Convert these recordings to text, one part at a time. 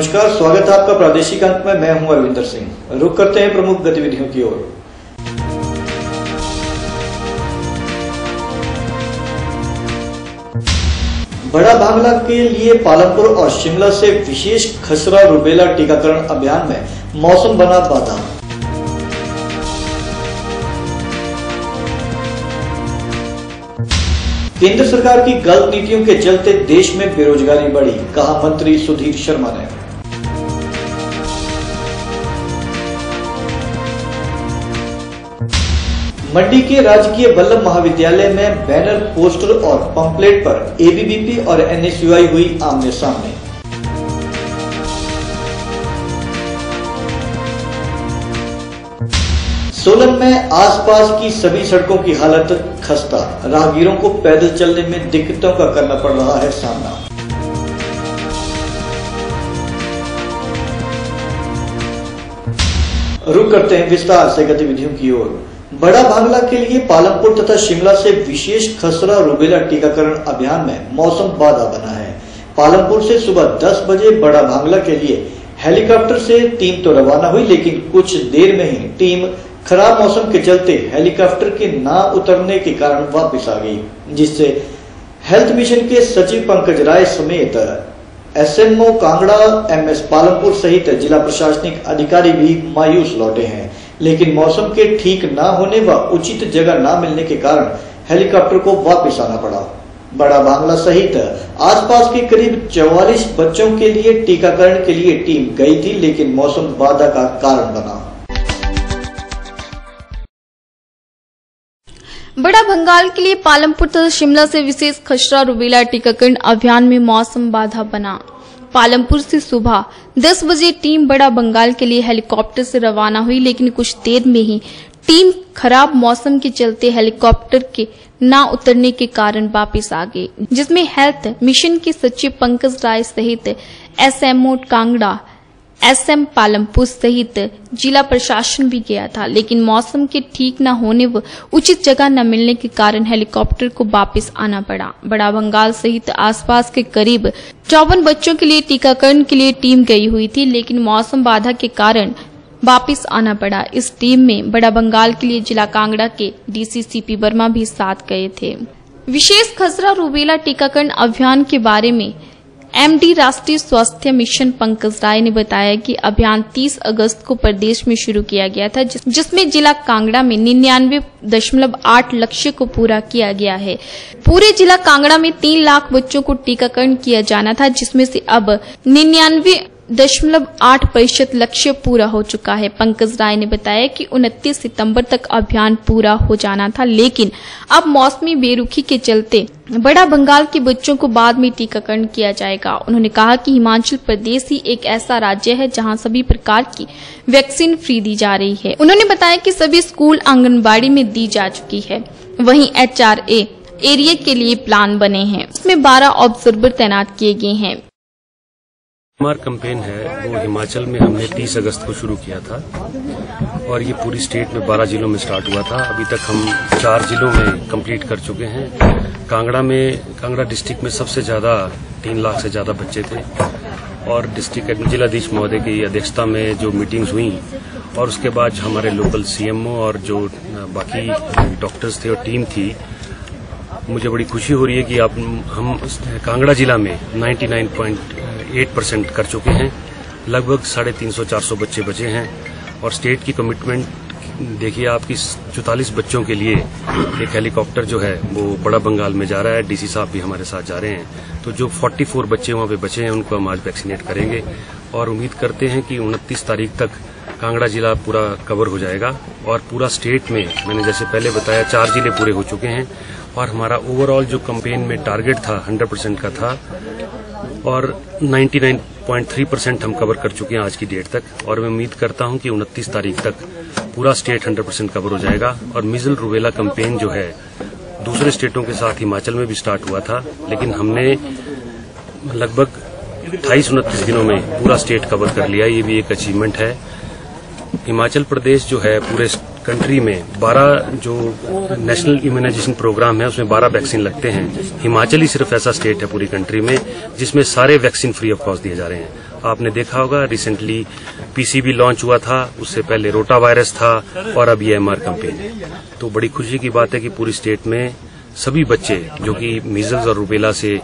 नमस्कार, स्वागत है आपका प्रादेशिक अंक में। मैं हूँ अरविंदर सिंह। रुक करते हैं प्रमुख गतिविधियों की ओर। बड़ा बांग्ला के लिए पालमपुर और शिमला से विशेष खसरा रुबेला टीकाकरण अभियान में मौसम बना बाधा केंद्र सरकार की गलत नीतियों के चलते देश में बेरोजगारी बढ़ी, कहा मंत्री सुधीर शर्मा ने। मंडी के राजकीय बल्लभ महाविद्यालय में बैनर, पोस्टर और पंपलेट पर एबीवीपी और एनएसयूआई हुई आमने सामने। सोलन में आसपास की सभी सड़कों की हालत खस्ता। राहगीरों को पैदल चलने में दिक्कतों का करना पड़ रहा है सामना। रुक करते हैं विस्तार से गतिविधियों की ओर। बड़ा बांग्ला के लिए पालमपुर तथा शिमला से विशेष खसरा रुबेला टीकाकरण अभियान में मौसम बाधा बना है। पालमपुर से सुबह 10 बजे बड़ा बांग्ला के लिए हेलीकॉप्टर से टीम तो रवाना हुई, लेकिन कुछ देर में ही टीम खराब मौसम के चलते हेलीकॉप्टर के ना उतरने के कारण वापस आ गई, जिससे हेल्थ मिशन के सचिव पंकज राय समेत एसएमओ कांगड़ा, एमएस पालमपुर सहित जिला प्रशासनिक अधिकारी भी मायूस लौटे हैं। लेकिन मौसम के ठीक न होने व उचित जगह न मिलने के कारण हेलीकॉप्टर को वापस आना पड़ा। बड़ा बांग्ला सहित आसपास के करीब 44 बच्चों के लिए टीकाकरण के लिए टीम गई थी, लेकिन मौसम बाधा का कारण बना। बड़ा बंगाल के लिए पालमपुर तथा शिमला से विशेष खसरा रुबेला टीकाकरण अभियान में मौसम बाधा बना। पालमपुर से सुबह 10 बजे टीम बड़ा बंगाल के लिए हेलीकॉप्टर से रवाना हुई, लेकिन कुछ देर में ही टीम खराब मौसम के चलते हेलीकॉप्टर के ना उतरने के कारण वापस आ गई, जिसमें हेल्थ मिशन के सचिव पंकज राय सहित एसएमओ कांगड़ा एसएम पालमपुर सहित जिला प्रशासन भी गया था, लेकिन मौसम के ठीक न होने व उचित जगह न मिलने के कारण हेलीकॉप्टर को वापस आना पड़ा। बड़ा बंगाल सहित आसपास के करीब चौवन बच्चों के लिए टीकाकरण के लिए टीम गई हुई थी, लेकिन मौसम बाधा के कारण वापस आना पड़ा। इस टीम में बड़ा बंगाल के लिए जिला कांगड़ा के डीसी सीपी वर्मा भी साथ गए थे। विशेष खसरा रूबेला टीकाकरण अभियान के बारे में एमडी राष्ट्रीय स्वास्थ्य मिशन पंकज राय ने बताया कि अभियान 30 अगस्त को प्रदेश में शुरू किया गया था जिस, जिसमें जिला कांगड़ा में निन्यानवे दशमलव आठ लक्ष्य को पूरा किया गया है। पूरे जिला कांगड़ा में तीन लाख बच्चों को टीकाकरण किया जाना था जिसमें से अब निन्यानवे दशमलव आठ प्रतिशत लक्ष्य पूरा हो चुका है। पंकज राय ने बताया कि 29 सितंबर तक अभियान पूरा हो जाना था, लेकिन अब मौसमी बेरुखी के चलते बड़ा बंगाल के बच्चों को बाद में टीकाकरण किया जाएगा। उन्होंने कहा कि हिमाचल प्रदेश ही एक ऐसा राज्य है जहाँ सभी प्रकार की वैक्सीन फ्री दी जा रही है। उन्होंने बताया कि सभी स्कूल आंगनबाड़ी में दी जा चुकी है। वहीं एच एरिया के लिए प्लान बने हैं। इसमें 12 ऑब्जर्वर तैनात किए गए हैं। हमार कैंपेन है, वो हिमाचल में हमने 30 अगस्त को शुरू किया था और ये पूरी स्टेट में 12 जिलों में स्टार्ट हुआ था। अभी तक हम चार जिलों में कंप्लीट कर चुके हैं। कांगड़ा में, कांगड़ा डिस्ट्रिक्ट में सबसे ज़्यादा, तीन लाख से ज़्यादा बच्चे थे और डिस्ट्रिक्ट जिलाधीश महोदय की अध्यक्षता में जो मीटिंग्स हुई और उसके बाद हमारे लोकल सीएमओ और जो बाकी डॉक्टर्स थे और टीम थी, मुझे बड़ी खुशी हो रही है कि आप, हम कांगड़ा जिला में 99.8 परसेंट कर चुके हैं लगभग साढ़े तीन सौ चार सौ बच्चे बचे हैं और स्टेट की कमिटमेंट देखिए आपकी चौतालीस बच्चों के लिए एक हेलीकॉप्टर जो है वो बड़ा बंगाल में जा रहा है डीसी साहब भी हमारे साथ जा रहे हैं तो जो 44 बच्चे वहाँ पे बचे हैं उनको हम आज वैक्सीनेट करेंगे और उम्मीद करते हैं कि उनतीस तारीख तक कांगड़ा जिला पूरा कवर हो जाएगा और पूरा स्टेट में मैंने जैसे पहले बताया चार ज़िले पूरे हो चुके हैं और हमारा ओवरऑल जो कंपेन में टारगेट था 100 परसेंट का था और 99.3 परसेंट हम कवर कर चुके हैं आज की डेट तक। और मैं उम्मीद करता हूँ कि उनतीस तारीख तक पूरा स्टेट 100 परसेंट कवर हो जाएगा। और मिजल रूबेला कंपेन जो है, दूसरे स्टेटों के साथ हिमाचल में भी स्टार्ट हुआ था, लेकिन हमने लगभग अट्ठाईस, उनतीस दिनों में पूरा स्टेट कवर कर लिया। ये भी एक अचीवमेंट है। हिमाचल प्रदेश जो है, पूरे कंट्री में 12 जो नेशनल इम्यूनाइजेशन प्रोग्राम है, उसमें 12 वैक्सीन लगते हैं। हिमाचल ही सिर्फ़ ऐसा स्टेट है पूरी कंट्री में, जिसमें सारे वैक्सीन फ्री ऑफ़ कॉस्ट दिए जा रहे हैं। आपने देखा होगा रिसेंटली पीसीबी लॉन्च हुआ था, उससे पहले रोटा वायरस था और अब ये एमआर कैंपेन है। तो बड़ी खुशी की बात है कि पूरी स्टेट में सभी बच्चे, जो कि मीजल्स और रूबेला से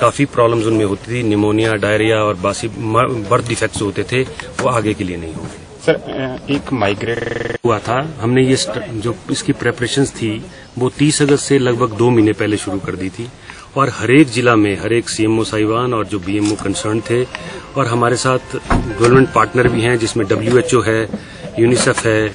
काफ़ी प्रॉब्लम्स उनमें होती थी निमोनिया डायरिया और बासी बर्थ डिफेक्ट्स होते थे, वो आगे के लिए नहीं होंगे सर एक माइग्रेट हुआ था। हमने ये जो इसकी प्रेपरेशन थी, वो 30 अगस्त से लगभग दो महीने पहले शुरू कर दी थी। और हरेक जिला में हरेक सीएमओ साहिवान और जो बीएमओ कंसर्न थे, और हमारे साथ गवर्नमेंट पार्टनर भी हैं, जिसमें डब्ल्यूएचओ है यूनिसेफ है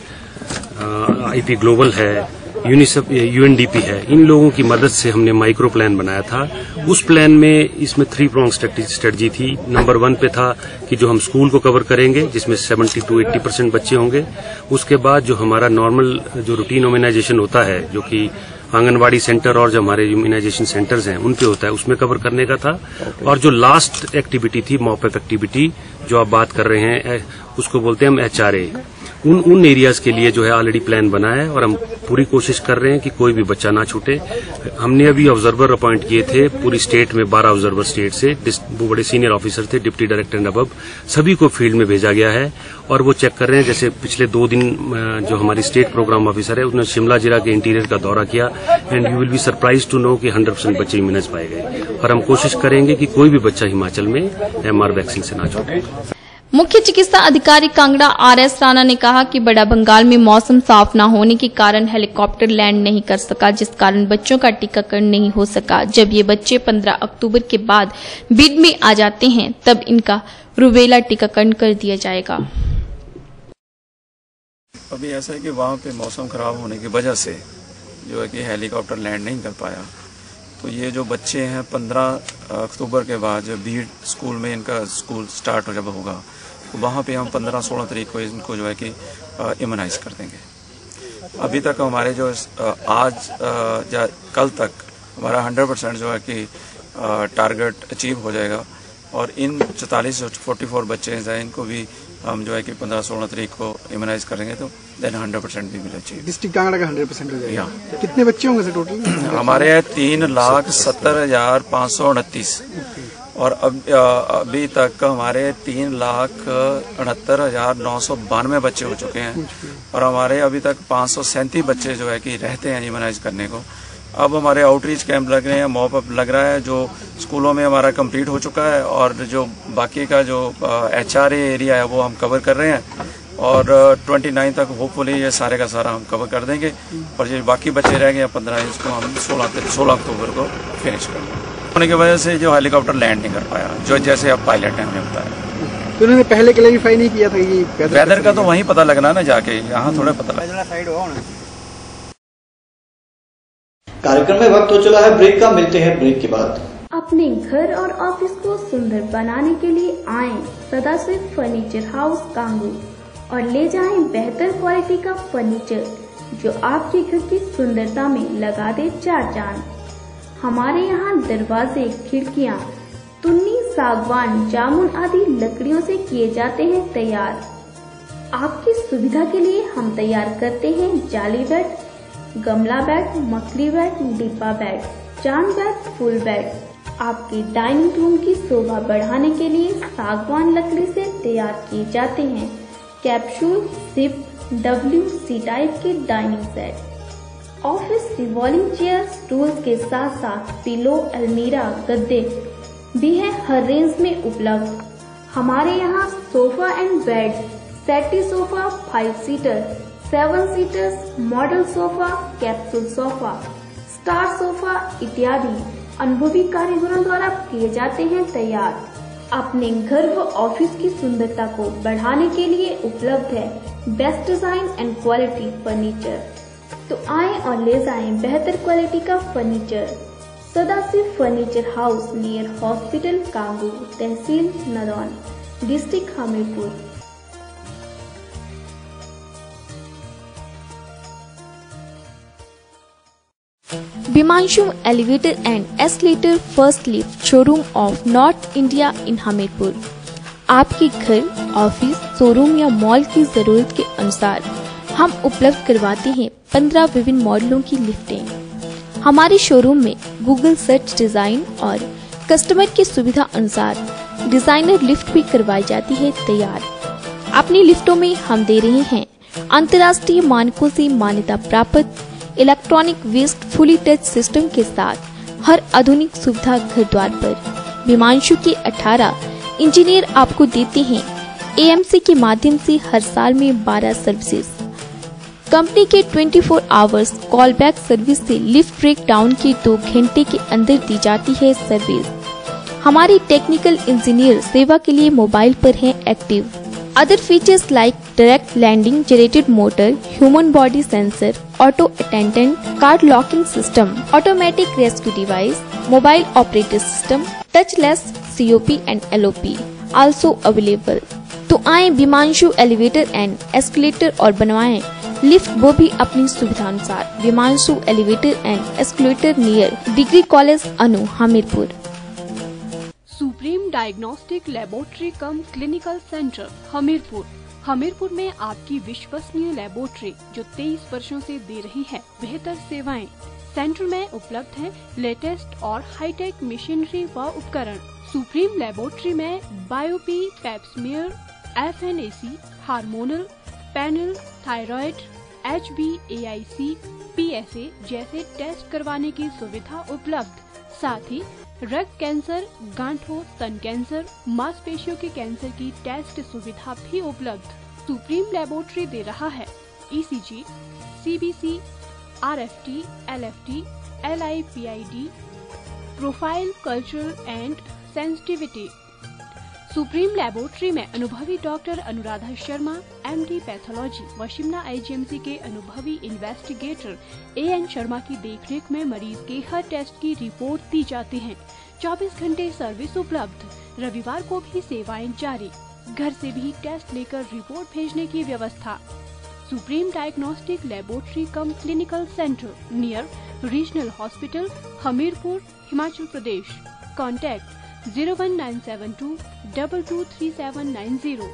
आईपी ग्लोबल है यूनिसेफ यूएनडीपी है। इन लोगों की मदद से हमने माइक्रो प्लान बनाया था। उस प्लान में इसमें थ्री प्रोंग स्ट्रेटजी थी। नंबर वन पे था कि जो हम स्कूल को कवर करेंगे जिसमें 70 टू 80 परसेंट बच्चे होंगे। उसके बाद जो हमारा नॉर्मल जो रूटीन इम्यूनाइजेशन होता है जो कि आंगनबाड़ी सेंटर और जो हमारे इम्यूनाइजेशन सेंटर्स हैं उन पे होता है। उसमें कवर करने का था। और जो लास्ट एक्टिविटी थी मॉपअप एक्टिविटी जो आप बात कर रहे हैं उसको बोलते हैं हम एचआरए उन उन एरियाज़ के लिए जो है ऑलरेडी प्लान बना है और हम पूरी कोशिश कर रहे हैं कि कोई भी बच्चा ना छूटे। हमने अभी ऑब्जर्वर अपॉइंट किए थे पूरी स्टेट में बारह ऑब्जर्वर स्टेट से। वो बड़े सीनियर ऑफिसर थे डिप्टी डायरेक्टर एंड अबब सभी को फ़ील्ड में भेजा गया है और वो चेक कर रहे हैं। जैसे पिछले दो दिन जो हमारी स्टेट प्रोग्राम ऑफिसर है, उसने शिमला जिला के इंटीरियर का दौरा किया। And you will be surprise to know कि हंड्रेड परसेंट बच्चे इम्यूनाइज पाए गए। और हम कोशिश करेंगे कि कोई भी बच्चा हिमाचल में एमआर वैक्सीन से ना छूटे। मुख्य चिकित्सा अधिकारी कांगड़ा आर एस राणा ने कहा कि बड़ा बंगाल में मौसम साफ़ न होने के कारण हेलीकॉप्टर लैंड नहीं कर सका, जिस कारण बच्चों का टीकाकरण नहीं हो सका। जब ये बच्चे 15 अक्टूबर के बाद बिड में आ जाते हैं, तब इनका रुबेला टीकाकरण कर दिया जाएगा। अभी ऐसा है कि वहाँ पे मौसम खराब होने की वजह से जो है कि हेलीकॉप्टर लैंड नहीं कर पाया। तो ये जो बच्चे हैं, पंद्रह अक्टूबर के बाद जब भीड़ स्कूल में इनका स्कूल स्टार्ट हो, जब होगा वहाँ पे हम पंद्रह सोलह तारीख को इनको जो है कि इम्यूनाइज कर देंगे। अभी तक हमारे जो आज या कल तक हमारा हंड्रेड परसेंट जो है कि टारगेट अचीव हो जाएगा। और इन चौतालीस फोर्टी फोर बच्चे हैं इनको भी हम जो है कि पंद्रह सोलह तारीख को इम्यूनाइज करेंगे तो देन हंड्रेड परसेंट भी मिलना चाहिए। डिस्ट्रिक्ट कांगड़ा का हंड्रेड परसेंट हो जाएगा। कितने बच्चे होंगे सर टोटल? हमारे यहाँ तीन लाख सत्तर हज़ार पाँच सौ उनतीस। और अब अभी तक हमारे तीन लाख उनहत्तर हज़ार नौ सौ बानवे बच्चे हो चुके हैं। और हमारे अभी तक पाँच सौ सैंतीस बच्चे जो है कि रहते हैं इम्यूनाइज करने को। अब हमारे आउटरीच कैंप लग रहे हैं मॉप अप लग रहा है, जो स्कूलों में हमारा कंप्लीट हो चुका है और जो बाकी का जो एच एरिया है वो हम कवर कर रहे हैं। और ट्वेंटी नाइन तक होपफुली ये सारे का सारा हम कवर कर देंगे। और जो बाकी बच्चे रह गए पंद्रह, इसको हम सोलह सोलह अक्टूबर को फिनिश कर देंगे। होने की वजह से जो हेलीकॉप्टर लैंड नहीं कर पाया जो जैसे अब पायलट ने हमें बताया। तो उन्होंने पहले क्लैरिफाई नहीं किया था कि वेदर का तो वहीं पता लगना ना जाके यहाँ थोड़ा पता लगना कार्यक्रम में वक्त हो चला है ब्रेक का मिलते हैं ब्रेक के बाद। अपने घर और ऑफ़िस को सुंदर बनाने के लिए आए सदाशिव फर्नीचर हाउस कांगू। और ले जाएँ बेहतर क्वालिटी का फर्नीचर जो आपके घर की सुंदरता में लगा दे चार चाँद। हमारे यहाँ दरवाजे, खिड़कियाँ, तुन्नी, सागवान, जामुन आदि लकड़ियों से किए जाते हैं तैयार। आपकी सुविधा के लिए हम तैयार करते हैं जाली बेड, गमला बेड मकली बेड, डिब्बा बेड, चाँद बेड, फुल बेड। आपके डाइनिंग रूम की शोभा बढ़ाने के लिए सागवान लकड़ी से तैयार किए जाते हैं। कैप्सूल, सिप डब्ल्यू सी टाइप के dining set. Office revolving chair stools के साथ साथ पिलो अलमीरा, गद्दे भी है हर रेंज में उपलब्ध। हमारे यहाँ sofa and bed settee sofa five seater seven seaters model sofa capsule sofa star sofa इत्यादि अनुभवी कारीगरों द्वारा किए जाते हैं तैयार। अपने घर व ऑफ़िस की सुंदरता को बढ़ाने के लिए उपलब्ध है best design and quality furniture तो आए और ले जाए बेहतर क्वालिटी का furniture Sadashiv furniture house near hospital Kangu tehsil Nadaun district Hamirpur. Bimanshu Elevator and Escalator First Lift Showroom of North India in Hamirpur आपके घर ऑफ़िस शोरूम या मॉल की ज़रूरत के अनुसार। हम उपलब्ध करवाते हैं पंद्रह विभिन्न मॉडलों की लिफ्टें। हमारे शोरूम में गूगल सर्च डिज़ाइन और कस्टमर की सुविधा अनुसार डिज़ाइनर लिफ्ट भी करवाई जाती है तैयार। अपनी लिफ्टों में हम दे रहे हैं अंतर्राष्ट्रीय मानकों से मान्यता प्राप्त electronic waste fully touch system के साथ हर आधुनिक सुविधा घर द्वार पर। विमांशु के 18 इंजीनियर आपको देते हैं एएमसी के माध्यम से हर साल में 12 सर्विसेज़ कंपनी के 24 आवर्स कॉल बैक सर्विस से लिफ्ट ब्रेक डाउन के दो घंटे के अंदर दी जाती है सर्विस हमारे टेक्निकल इंजीनियर सेवा के लिए मोबाइल पर हैं active other features like direct landing generated motor human body sensor auto attendant card locking system automatic rescue device mobile operator system touchless COP and LOP also available तो आए Vimanshu elevator and escalator और बनवाएँ lift, वो भी अपनी सुविधा अनुसार Vimanshu elevator and escalator near. Degree college, Anu, Hamirpur. Supreme diagnostic laboratory cum clinical centre, Hamirpur. Hamirpur में आपकी विश्वसनीय लेबोरेटरी, जो 23 वर्षों से दे रही है, बेहतर सेवाएँ। सेंटर में उपलब्ध है लेटेस्ट और हाईटेक मशीनरी व उपकरण। सुप्रीम लेबोरेटरी में biopsy, pap smear, F N A C, hormonal, panel, thyroid H B A I C P S A जैसे टेस्ट करवाने की सुविधा उपलब्ध। साथ ही रक्त कैंसर गांठों तन कैंसर मांसपेशियों के कैंसर की टेस्ट सुविधा भी उपलब्ध। सुप्रीम लेबोरेटरी दे रहा है। ECG, CBC, RFT, LFT, LIPID, profile cultural and sensitivity. Supreme laboratory में अनुभवी doctor Anuradha Sharma MD pathology व शिमला आईजीएमसी के अनुभवी इन्वेस्टिगेटर ए एन शर्मा की देखरेख में मरीज़ के हर टेस्ट की रिपोर्ट दी जाती है। 24 घंटे सर्विस उपलब्ध। रविवार को भी सेवाएँ जारी। घर से भी टेस्ट लेकर रिपोर्ट भेजने की व्यवस्था। Supreme diagnostic laboratory cum clinical centre near regional hospital Hamirpur, Himachal Pradesh. Contact zero one nine seven two double two three seven nine zero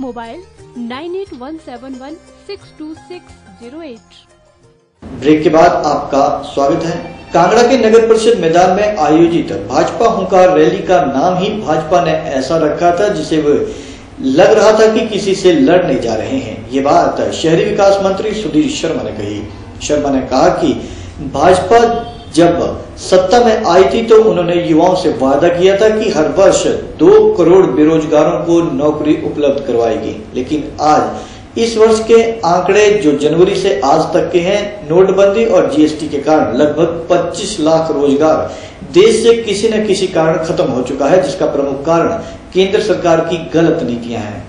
mobile nine eight one seven one six two six zero eight break के बाद आपका स्वागत है। कांगड़ा के नगर परिषद मैदान में आयोजित भाजपा हुंकार रैली का नाम ही भाजपा ने ऐसा रखा था जिसे वो लग रहा था कि किसी से लड़ने जा रहे हैं। ये बात शहरी विकास मंत्री सुधीर शर्मा ने कही। शर्मा ने कहा कि भाजपा जब सत्ता में आई थी तो उन्होंने युवाओं से वादा किया था कि हर वर्ष दो करोड़ बेरोजगारों को नौकरी उपलब्ध करवाएगी। लेकिन आज, इस वर्ष के आंकड़े जो जनवरी से आज तक के हैं, नोटबंदी और जीएसटी के कारण लगभग 25 लाख रोज़गार देश से किसी न किसी कारण खत्म हो चुका है, जिसका प्रमुख कारण केंद्र सरकार की गलत नीतियाँ हैं।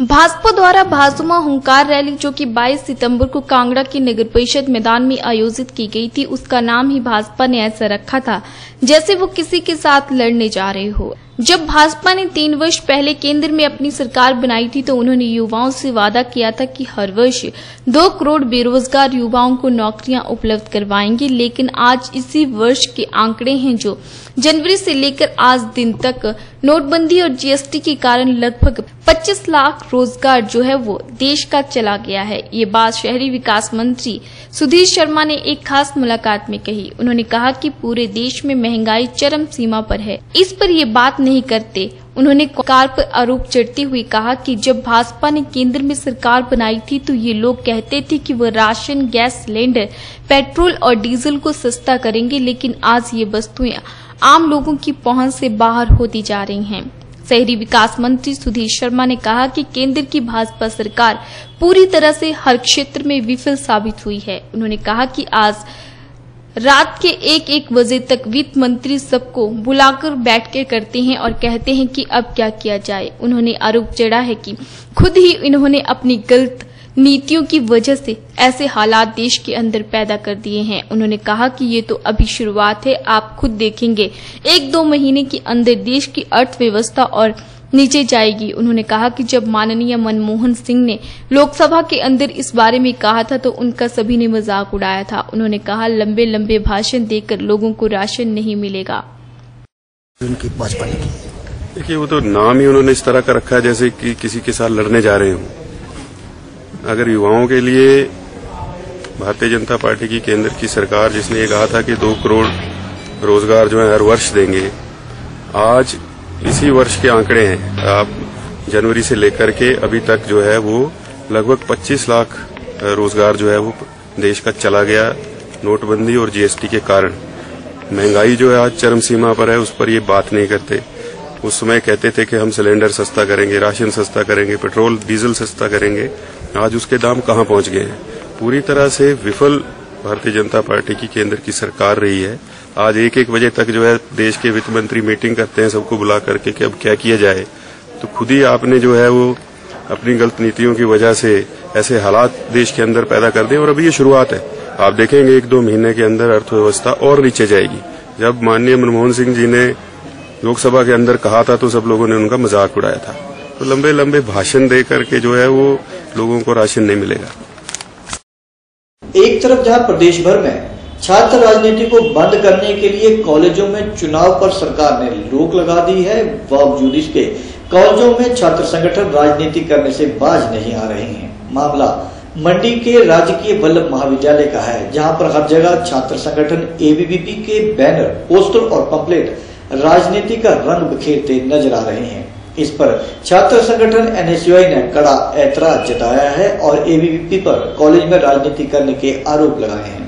भाजपा द्वारा भाजपा हुंकार रैली जो कि 22 सितंबर को कांगड़ा की नगर परिषद मैदान में आयोजित की गई थी, उसका नाम ही भाजपा ने ऐसा रखा था, जैसे वो किसी के साथ लड़ने जा रहे हो। जब भाजपा ने तीन वर्ष पहले केंद्र में अपनी सरकार बनाई थी तो उन्होंने युवाओं से वादा किया था कि हर वर्ष दो करोड़ बेरोजगार युवाओं को नौकरियाँ उपलब्ध करवाएँगे, लेकिन आज इसी वर्ष के आंकड़े हैं जो जनवरी से लेकर आज दिन तक नोटबंदी और जीएसटी के कारण लगभग 25 लाख रोज़गार जो है वो देश का चला गया है। ये बात शहरी विकास मंत्री सुधीर शर्मा ने एक खास मुलाकात में कही। उन्होंने कहा कि पूरे देश में महँगाई चरम सीमा पर है। इस पर ये बात नहीं करते। उन्होंने कार पर आरोप चढ़ते हुए कहा कि जब भाजपा ने केंद्र में सरकार बनाई थी तो ये लोग कहते थे कि वो राशन, गैस सिलेंडर, पेट्रोल और डीजल को सस्ता करेंगे, लेकिन आज ये वस्तुएँ आम लोगों की पहुँच से बाहर होती जा रही हैं। शहरी विकास मंत्री सुधीर शर्मा ने कहा कि केंद्र की भाजपा सरकार पूरी तरह से हर क्षेत्र में विफल साबित हुई है। उन्होंने कहा कि आज रात के एक एक बजे तक वित्त मंत्री सबको बुलाकर बैठ के करते हैं और कहते हैं कि अब क्या किया जाए। उन्होंने आरोप चढ़ा है कि खुद ही इन्होंने अपनी गलत नीतियों की वजह से ऐसे हालात देश के अंदर पैदा कर दिए हैं। उन्होंने कहा कि ये तो अभी शुरुआत है आप खुद देखेंगे। एक दो महीने के अंदर देश की अर्थव्यवस्था और नीचे जाएगी। उन्होंने कहा कि जब माननीय मनमोहन सिंह ने लोकसभा के अंदर इस बारे में कहा था तो उनका सभी ने मज़ाक उड़ाया था। उन्होंने कहा लंबे लंबे भाषण देकर लोगों को राशन नहीं मिलेगा। देखिए वो तो नाम ही उन्होंने इस तरह का रखा है जैसे कि किसी के साथ लड़ने जा रहे हों। अगर युवाओं के लिए भारतीय जनता पार्टी की केंद्र की सरकार, जिसने ये कहा था कि दो करोड़ रोज़गार जो है हर वर्ष देंगे, आज इसी वर्ष के आंकड़े हैं। आप जनवरी से लेकर के अभी तक जो है वो लगभग 25 लाख रोज़गार जो है वो देश का चला गया नोटबंदी और जीएसटी के कारण। महँगाई जो है आज चरम सीमा पर है, उस पर ये बात नहीं करते। उस समय कहते थे कि हम सिलेंडर सस्ता करेंगे, राशन सस्ता करेंगे, पेट्रोल, डीजल सस्ता करेंगे। आज उसके दाम कहाँ पहुँच गए हैं? पूरी तरह से विफल भारतीय जनता पार्टी की केंद्र की सरकार रही है। आज एक एक बजे तक जो है देश के वित्त मंत्री मीटिंग करते हैं सबको बुला करके कि अब क्या किया जाए। तो खुद ही आपने जो है वो अपनी गलत नीतियों की वजह से ऐसे हालात देश के अंदर पैदा कर दिए और अभी ये शुरुआत है। आप देखेंगे एक दो महीने के अंदर अर्थव्यवस्था और नीचे जाएगी। जब माननीय मनमोहन सिंह जी ने लोकसभा के अंदर कहा था तो सब लोगों ने उनका मज़ाक उड़ाया था। तो लंबे लंबे भाषण दे करके जो है वो लोगों को राशन नहीं मिलेगा। एक तरफ़ जहाँ प्रदेश भर में छात्र राजनीति को बंद करने के लिए कॉलेजों में चुनाव पर सरकार ने रोक लगा दी है, बावजूद इसके कॉलेजों में छात्र संगठन राजनीति करने से बाज नहीं आ रहे हैं। मामला मंडी के राजकीय वल्लभ महाविद्यालय का है, जहाँ पर हर जगह छात्र संगठन एबीवीपी के बैनर, पोस्टर और पंपलेट राजनीति का रंग बिखेरते नज़र आ रहे हैं। इस पर छात्र संगठन एनएसयूआई ने कड़ा ऐतराज जताया है और एबीवीपी पर कॉलेज में राजनीति करने के आरोप लगाए हैं।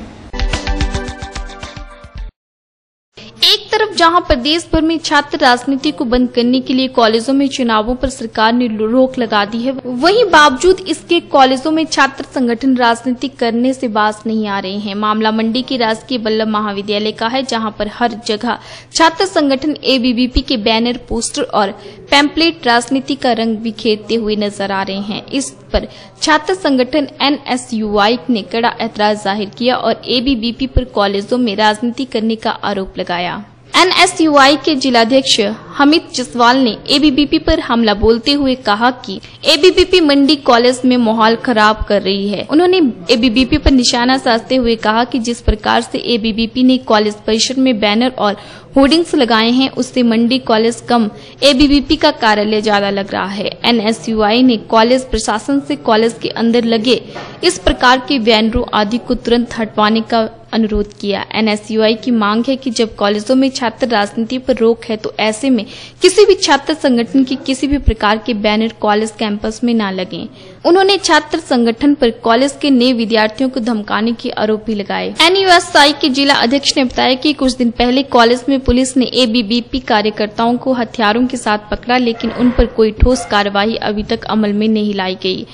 जहाँ प्रदेश भर में छात्र राजनीति को बंद करने के लिए कॉलेजों में चुनावों पर सरकार ने रोक लगा दी है। वहीं बावजूद इसके कॉलेजों में छात्र संगठन राजनीति करने से बास नहीं आ रहे हैं। मामला मंडी के राजकीय बल्लभ महाविद्यालय का है, जहाँ पर हर जगह छात्र संगठन एबीवीपी के बैनर, पोस्टर और पैम्पलेट राजनीति का रंग बिखेरते हुए नज़र आ रहे हैं। इस पर छात्र संगठन एनएसयूआई ने कड़ा ऐतराज ज़ाहिर किया और एबीवीपी पर कॉलेजों में राजनीति करने का आरोप लगाया। एनएसयूआई के जिलाध्यक्ष हमित जसवाल ने एबीवीपी पर हमला बोलते हुए कहा कि एबीबीपी मंडी कॉलेज में माहौल खराब कर रही है। उन्होंने एबीवीपी पर निशाना साधते हुए कहा कि जिस प्रकार से पी ने कॉलेज परिसर में बैनर और होर्डिंग्स लगाए हैं, उससे मंडी कॉलेज कम। एबीवीपी का कार्यालय ज़्यादा लग रहा है। एनएसयूआई ने कॉलेज प्रशासन से कॉलेज के अंदर लगे इस प्रकार के बैनरों आदि को तुरंत हटवाने का अनुरोध किया। एनएसयूआई की मांग है कि जब कॉलेजों में छात्र राजनीति पर रोक है तो ऐसे में किसी भी छात्र संगठन की किसी भी प्रकार के बैनर कॉलेज कैंपस में न लगे। उन्होंने छात्र संगठन पर कॉलेज के नए विद्यार्थियों को धमकाने के आरोप भी लगाए। एनयूएसआई के जिला अध्यक्ष ने बताया कि कुछ दिन पहले कॉलेज में पुलिस ने एबीबीपी कार्यकर्ताओं को हथियारों के साथ पकड़ा, लेकिन उन पर कोई ठोस कार्रवाई अभी तक अमल में नहीं लाई गई।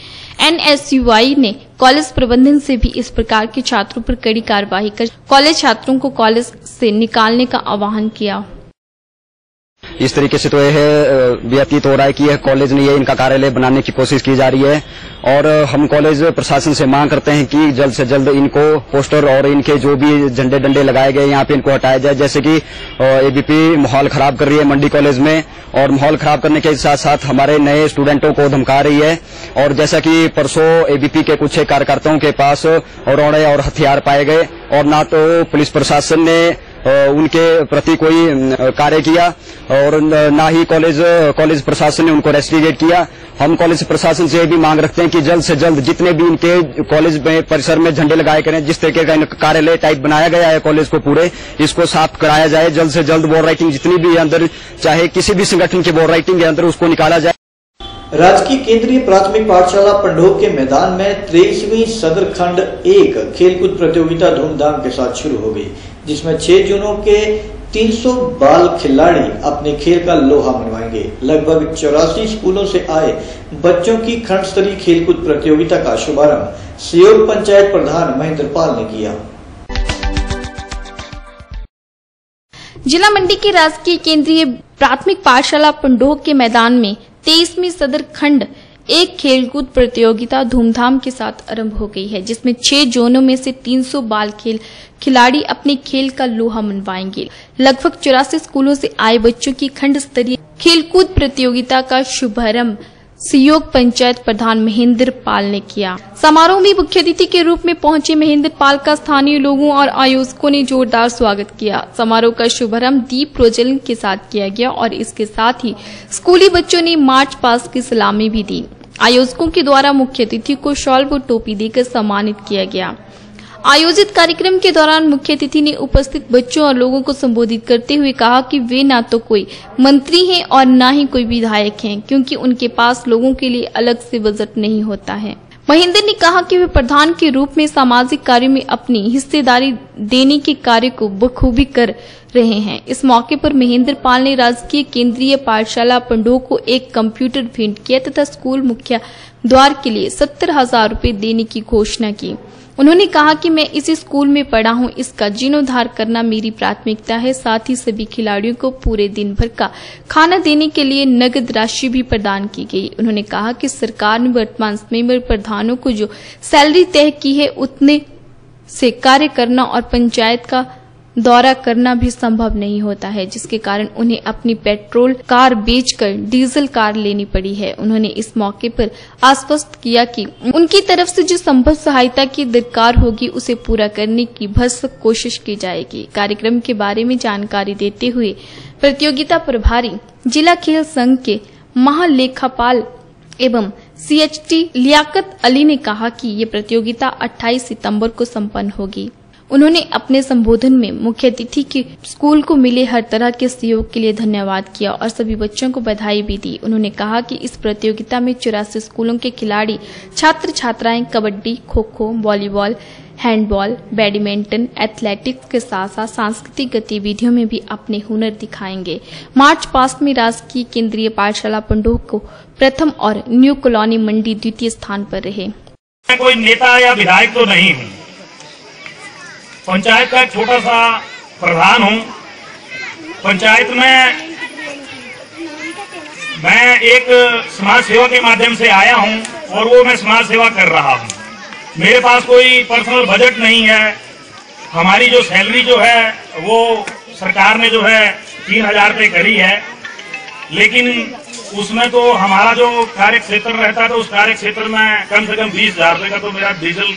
एनएसयूआई ने कॉलेज प्रबंधन से भी इस प्रकार के छात्रों पर कड़ी कार्रवाई कर कॉलेज छात्रों को कॉलेज से निकालने का आह्वान किया। इस तरीके से तो यह व्यतीत हो रहा है कि यह कॉलेज है इनका कार्यालय बनाने की कोशिश की जा रही है। और हम कॉलेज प्रशासन से मांग करते हैं कि जल्द से जल्द इनको पोस्टर और इनके जो भी झंडे डंडे लगाए गए यहाँ पे इनको हटाया जाए। जैसे कि एबीपी माहौल खराब कर रही है मंडी कॉलेज में, और माहौल खराब करने के साथ साथ हमारे नए स्टूडेंटों को धमका रही है। और जैसा कि परसों एबीपी के कुछ कार्यकर्ताओं के पास रोड़े और हथियार पाए गए, और न तो पुलिस प्रशासन ने उनके प्रति कोई कार्य किया और न ही कॉलेज कॉलेज प्रशासन ने उनको रेस्टिगेट किया। हम कॉलेज प्रशासन से भी मांग रखते हैं कि जल्द से जल्द जितने भी इनके कॉलेज में, परिसर में झंडे लगाए गए जिस तरीके का कार्यालय टाइप बनाया गया है कॉलेज को पूरे, इसको साफ़ कराया जाए, जल्द से जल्द बोर्ड राइटिंग जितनी भी अंदर, चाहे किसी भी संगठन की बोर्ड राइटिंग के अंदर उसको निकाला जाए। राजकीय केंद्रीय प्राथमिक पाठशाला पंडोह के मैदान में तेईसवीं सदर खंड एक खेलकूद प्रतियोगिता धूमधाम के साथ शुरू हो गई, जिसमें छह जूनों के 300 बाल खिलाड़ी अपने खेल का लोहा मनवाएँगे। लगभग चौरासी स्कूलों से आए बच्चों की खंड स्तरीय खेलकूद प्रतियोगिता का शुभारंभ सियोग पंचायत प्रधान महेंद्र पाल ने किया। जिला मंडी के राजकीय केंद्रीय प्राथमिक पाठशाला पंडोह के मैदान में तेईसवीं सदर खंड एक खेलकूद प्रतियोगिता धूमधाम के साथ आरंभ हो गई है, जिसमें छह जोनों में से 300 बाल खेल, खिलाड़ी अपने खेल का लोहा मनवाएँगे। लगभग चौरासी स्कूलों से आए बच्चों की खंड स्तरीय खेलकूद प्रतियोगिता का शुभारंभ सहयोग पंचायत प्रधान महेंद्र पाल ने किया। समारोह में मुख्य अतिथि के रूप में पहुँचे महेंद्र पाल का स्थानीय लोगों और आयोजकों ने जोरदार स्वागत किया। समारोह का शुभारंभ दीप प्रोजलन के साथ किया गया और इसके साथ ही स्कूली बच्चों ने मार्च पास की सलामी भी दी। आयोजकों के द्वारा मुख्य अतिथि को शॉल व टोपी देकर सम्मानित किया गया। आयोजित कार्यक्रम के दौरान मुख्य अतिथि ने उपस्थित बच्चों और लोगों को संबोधित करते हुए कहा कि वे ना तो कोई मंत्री हैं और ना ही कोई विधायक हैं, क्योंकि उनके पास लोगों के लिए अलग से बजट नहीं होता है। महेंद्र ने कहा कि वे प्रधान के रूप में सामाजिक कार्य में अपनी हिस्सेदारी देने के कार्य को बखूबी कर रहे हैं। इस मौके पर महेंद्र पाल ने राजकीय केंद्रीय पाठशाला पंडो को एक कंप्यूटर भेंट किया तथा स्कूल मुख्य द्वार के लिए सत्तर हज़ार रूपए देने की घोषणा की। उन्होंने कहा कि मैं इस स्कूल में पढ़ा हूँ, इसका जीर्णोद्वार करना मेरी प्राथमिकता है, साथ ही सभी खिलाड़ियों को पूरे दिन भर का खाना देने के लिए नगद राशि भी प्रदान की गई। उन्होंने कहा कि सरकार ने वर्तमान समय में प्रधानों को जो सैलरी तय की है, उतने से कार्य करना और पंचायत का दौरा करना भी संभव नहीं होता है, जिसके कारण उन्हें अपनी पेट्रोल कार बेचकर डीजल कार लेनी पड़ी है। उन्होंने इस मौके पर आश्वस्त किया कि उनकी तरफ़ से जो संभव सहायता की दरकार होगी, उसे पूरा करने की भरसक कोशिश की जाएगी। कार्यक्रम के बारे में जानकारी देते हुए प्रतियोगिता प्रभारी जिला खेल संघ के महालेखापाल एवं सीएचटी लियाकत अली ने कहा कि ये प्रतियोगिता 28 सितंबर को संपन्न होगी। उन्होंने अपने संबोधन में मुख्य अतिथि के स्कूल को मिले हर तरह के सहयोग के लिए धन्यवाद किया और सभी बच्चों को बधाई भी दी। उन्होंने कहा कि इस प्रतियोगिता में चौरासी स्कूलों के खिलाड़ी छात्र छात्राएँ kabaddi kho kho volleyball, handball, badminton, athletics के साथ साथ सांस्कृतिक गतिविधियों में भी अपने हुनर दिखाएँगे। मार्च पास्ट में राजकीय केंद्रीय पाठशाला पंडोह को प्रथम और न्यू कॉलोनी मंडी द्वितीय स्थान पर रहे। कोई नेता या विधायक तो नहीं हूँ। पंचायत का एक छोटा सा प्रधान हूँ। पंचायत में मैं एक समाज सेवा के माध्यम से आया हूँ और वो मैं समाज सेवा कर रहा हूँ। मेरे पास कोई पर्सनल बजट नहीं है। हमारी जो सैलरी जो है, वो सरकार ने जो है तीन हज़ार रुपये करी है। लेकिन उसमें तो हमारा जो कार्य क्षेत्र रहता है तो उस कार्य क्षेत्र में कम से कम बीस हज़ार रुपये का तो मेरा डीजल